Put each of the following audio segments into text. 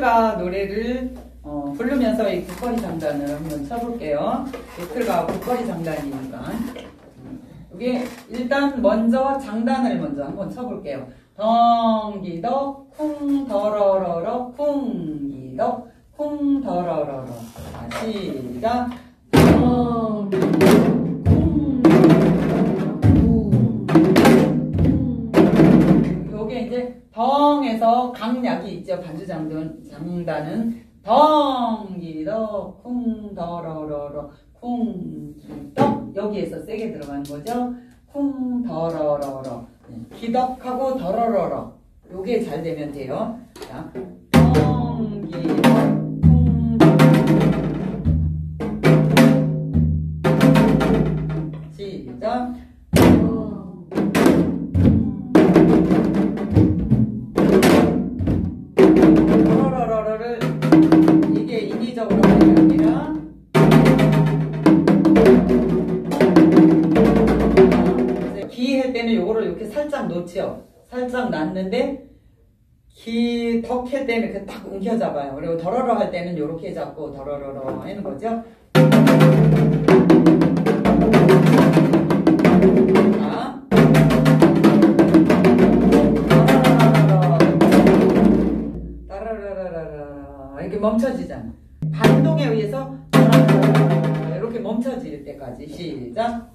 배틀가 노래를 어, 부르면서 이 국거리 장단을 한번 쳐볼게요. 배틀가 국거리 장단이니까. 여기 일단 먼저 장단을 먼저 한번 쳐볼게요. 덩기덕 쿵 더러러러 쿵기덕 쿵 더러러러 자, 시작 덩기덕 덩에서 강약이 있죠. 반주 장단, 장단은 덩기덕 쿵 더러러러 쿵기덕 여기에서 세게 들어가는 거죠. 쿵 더러러러 기덕하고 더러러러 요게 잘 되면 돼요. 자, 놓죠. 살짝 놨는데 기덕할 때는 이렇게 딱 움켜잡아요. 그리고 더러러 할 때는 이렇게 잡고 더러러러 하는 거죠. 이렇게 멈춰지잖아. 반동에 의해서 이렇게 멈춰질 때까지 시작.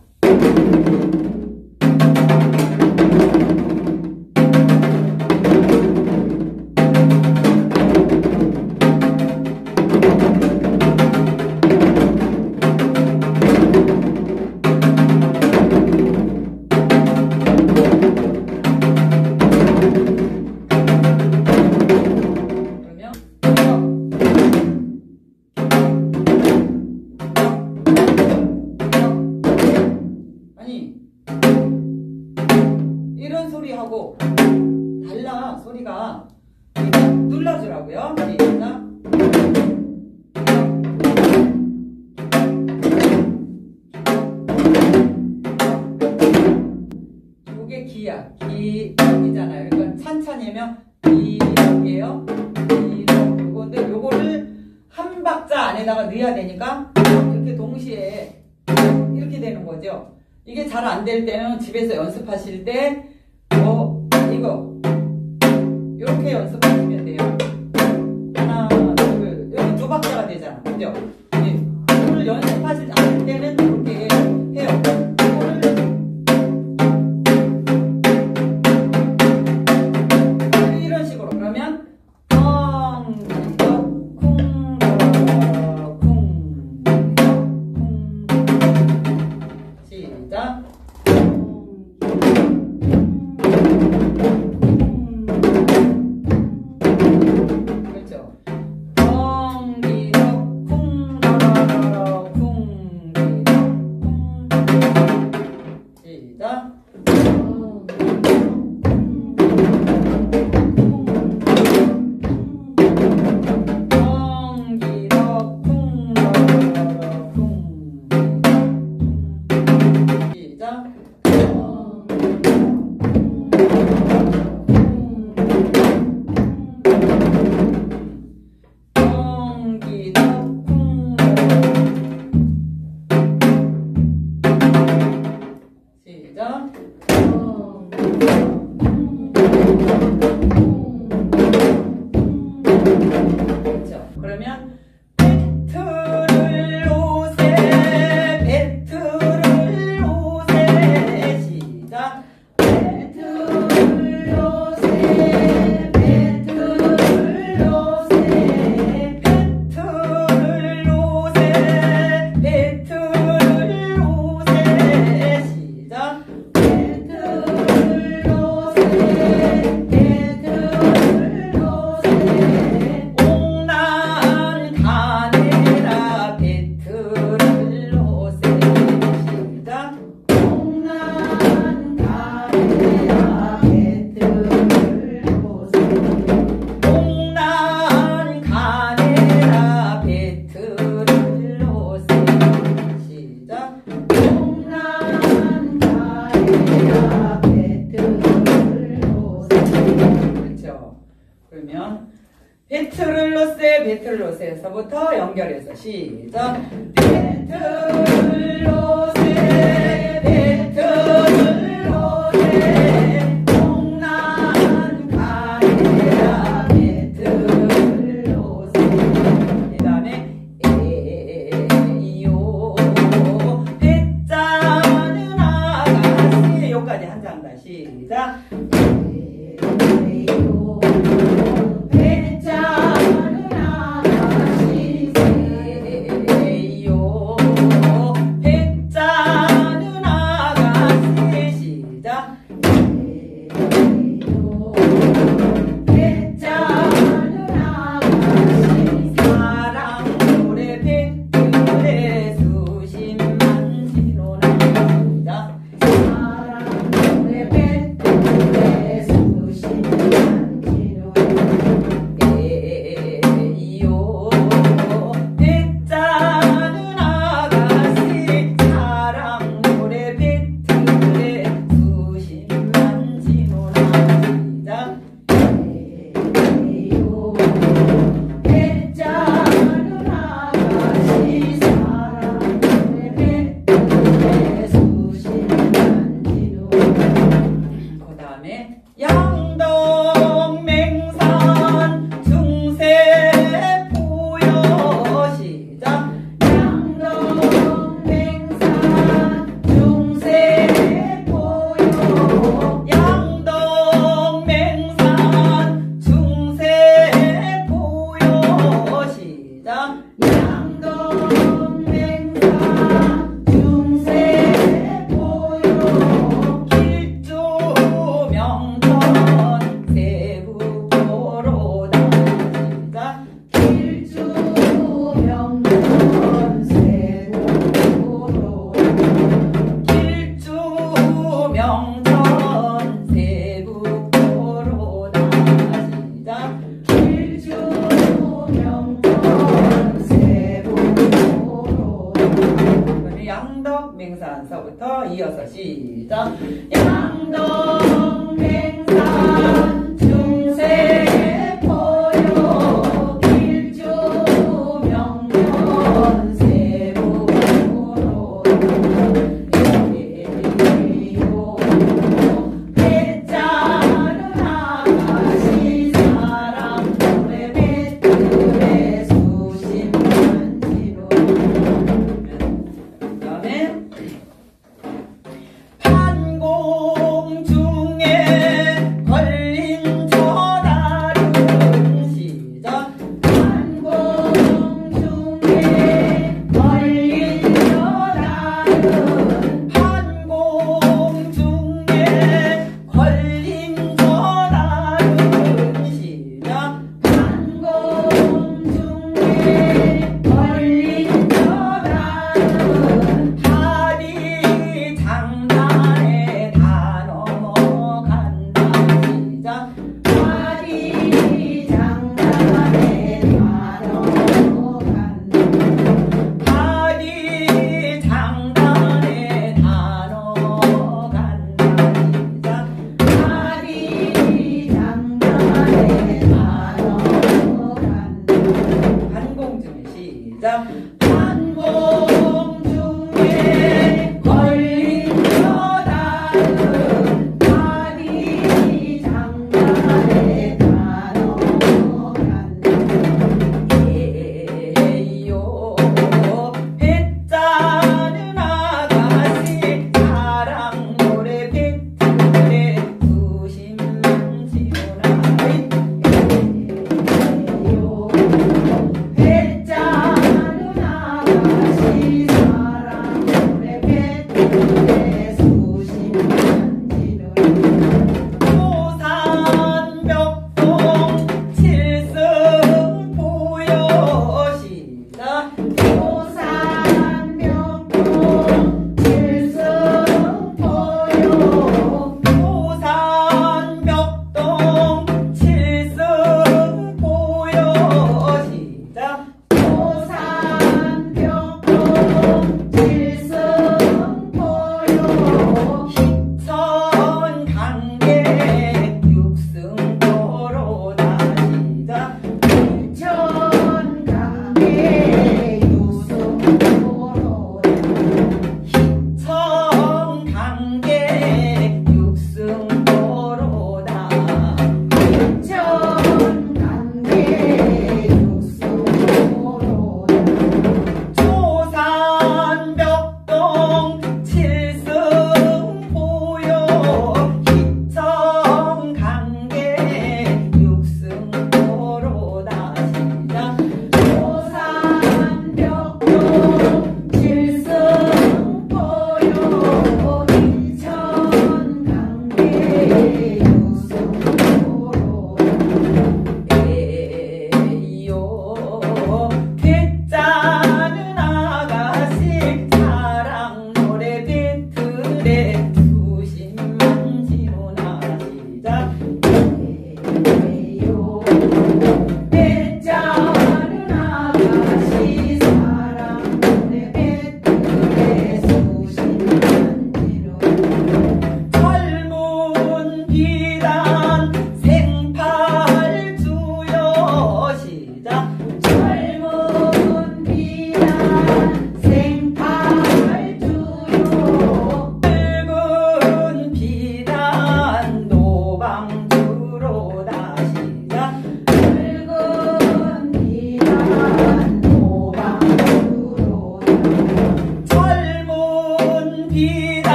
안에다가 넣어야 되니까 이렇게 동시에 이렇게 되는 거죠. 이게 잘 안 될 때는 집에서 연습하실 때 어, 이거. 이렇게 연습하시면 돼요. 하나 둘. 여기 두 박자가 되잖아. 그죠? 예. 이거를 연습하실 때는 이렇게 해요. 이거를. 이런 식으로. 그러면 done 베트를로스의 베트를로스에서부터 연결해서 시작. 베트를로스.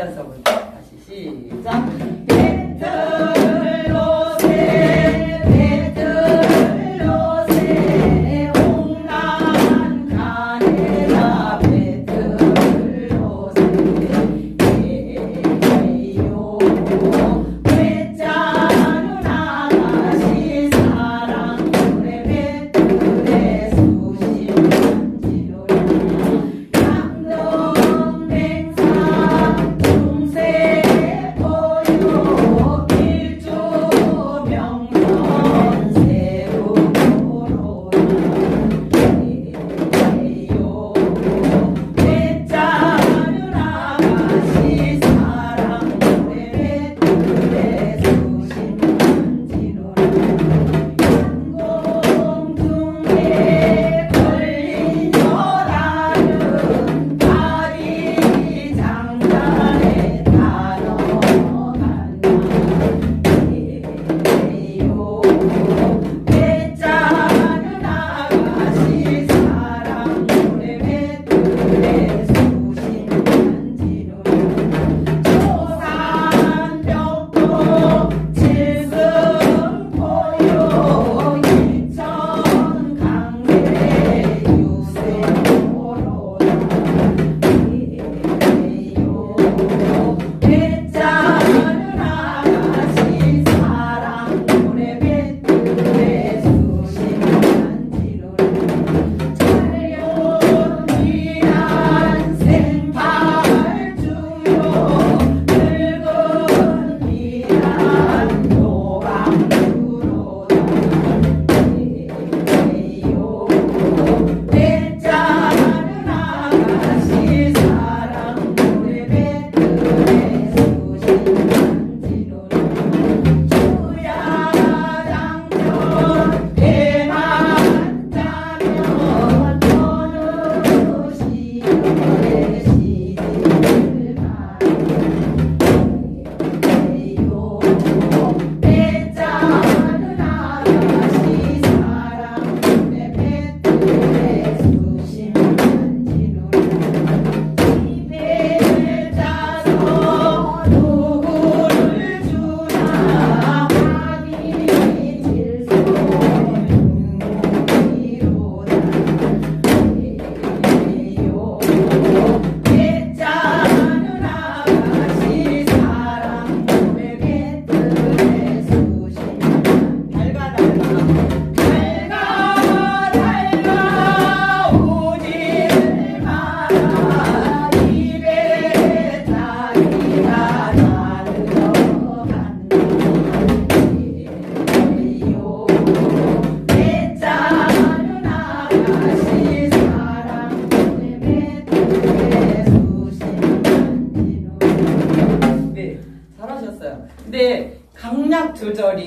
일자서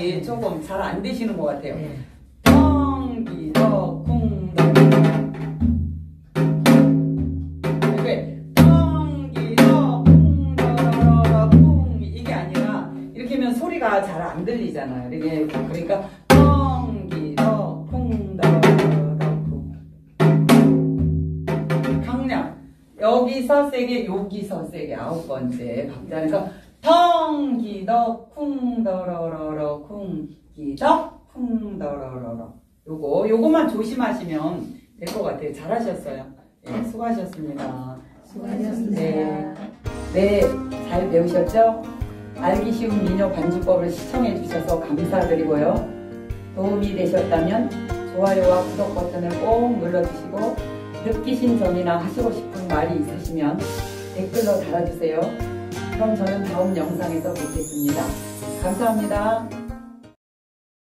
조절이 조금 잘 안 되시는 것 같아요. 덩기덕 쿵덕 왜 덩기덕 쿵덕 쿵. 이게 아니라 이렇게 하면 소리가 잘 안 들리잖아요. 이게 그러니까 덩기덕 쿵덕 쿵. 강약 여기서 세게 여기서 세게 아홉 번째. 박자니까 덩기덕 쿵더러러러 쿵기덕 쿵더러러러 요거 요거만 조심하시면 될 것 같아요 잘하셨어요 네, 수고하셨습니다 수고하셨습니다. 네. 네, 잘 배우셨죠? 알기 쉬운 민요 반주법을 시청해 주셔서 감사드리고요. 도움이 되셨다면 좋아요와 구독 버튼을 꼭 눌러주시고 느끼신 점이나 하시고 싶은 말이 있으시면 댓글로 달아주세요. 그럼 저는 다음 영상에서 뵙겠습니다. 감사합니다.